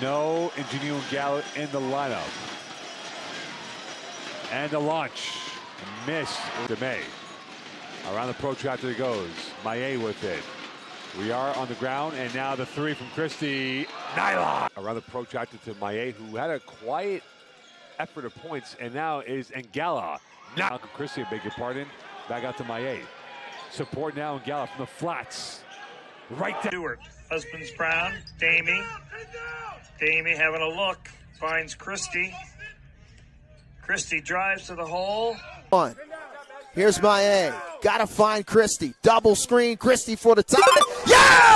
No Ingenio Gallup in the lineup. And the launch. Missed to Maye. Around the protractor it goes. Maye with it. We are on the ground, and now the three from Christie. Nylon! Around the protractor to Maye, who had a quiet effort of points, and now is Ngala. Now, Christie, beg your pardon. Back out to Maye. Support now Ngala from the flats. Right down. Stewart. Husbands Brown. Damie. Damie having a look. Finds Christie. Christie drives to the hole. One. Here's my A. Gotta find Christie. Double screen Christie for the tie. Yeah!